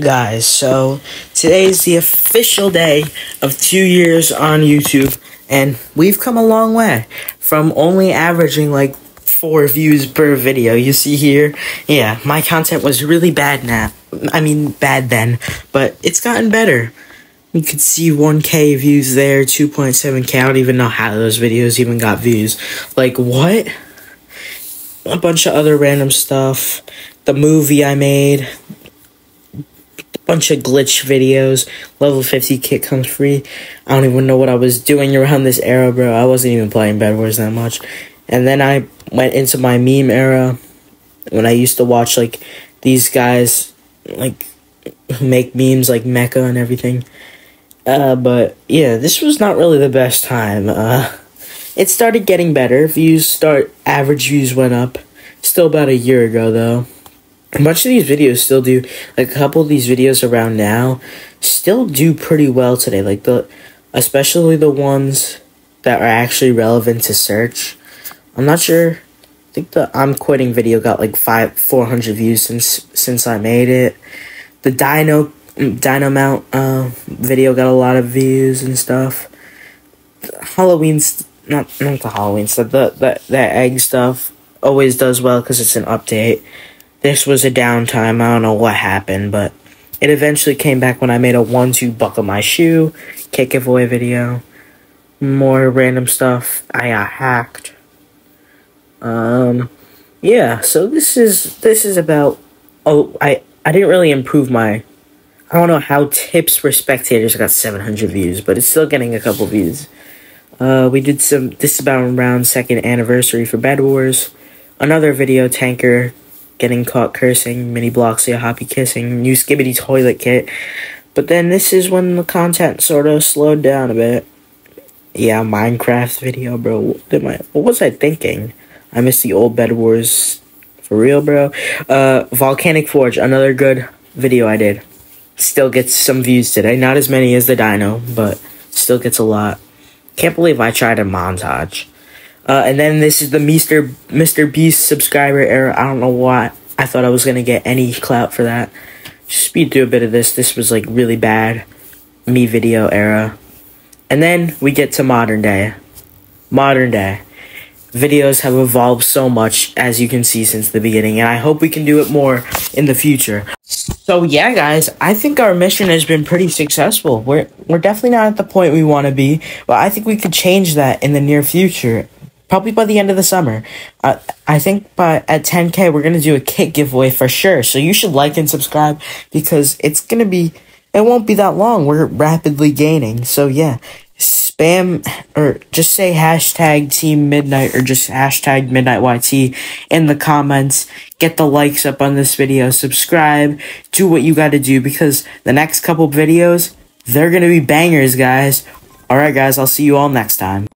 guys. So today is the official day of two years on youtube and we've come a long way from only averaging like four views per video. You see here yeah my content was really bad now i mean bad then but it's gotten better. You could see 1k views there 2.7k i don't even know how those videos even got views. Like what? A bunch of other random stuff. The movie i made bunch of glitch videos. Level 50 kit comes free. I don't even know what I was doing around this era, bro. I wasn't even playing Bed Wars that much. And then I went into my meme era when I used to watch like these guys like make memes like Mecha and everything. Uh, but yeah, this was not really the best time. Uh, it started getting better. Views start average views went up. Still about a year ago though a bunch of these videos still do like a couple of these videos around now still do pretty well today like the especially the ones that are actually relevant to search. I'm not sure i think the i'm quitting video got like five 400 views since since i made it. The dino dino mount uh video got a lot of views and stuff. Halloween's not not the halloween stuff the the, the egg stuff always does well because it's an update this was a downtime. I don't know what happened, but it eventually came back when I made a one two buckle my shoe kick giveaway video. More random stuff. I got hacked. Um, yeah. So this is this is about. Oh, I I didn't really improve my. I don't know how tips for spectators got 700 views, but it's still getting a couple views. Uh, we did some. This is about around second anniversary for Bed Wars. Another video Tanqr getting caught cursing, mini blocks, Bloxia, Hoppy kissing, new Skibidi toilet kit. But then this is when the content sort of slowed down a bit. Yeah, Minecraft video, bro. What, I, what was I thinking? I miss the old Bed Wars for real, bro. Uh, Volcanic Forge, another good video I did. Still gets some views today. Not as many as the Dino, but still gets a lot. Can't believe I tried a montage. Uh, and then this is the Mr. Mr. Beast subscriber error. I don't know why. I thought I was gonna get any clout for that. Just speed through a bit of this. This was like really bad. Me video era. And then we get to modern day. Modern day. Videos have evolved so much, as you can see since the beginning, and I hope we can do it more in the future. So yeah, guys, I think our mission has been pretty successful. We're we're definitely not at the point we want to be, but I think we could change that in the near future probably by the end of the summer. Uh, I think by at 10k we're gonna do a kit giveaway for sure. So you should like and subscribe because it's gonna be it won't be that long. We're rapidly gaining. So yeah, spam or just say hashtag team midnight or just hashtag midnight yt in the comments. Get the likes up on this video. Subscribe. Do what you got to do because the next couple videos they're gonna be bangers, guys. All right, guys. I'll see you all next time.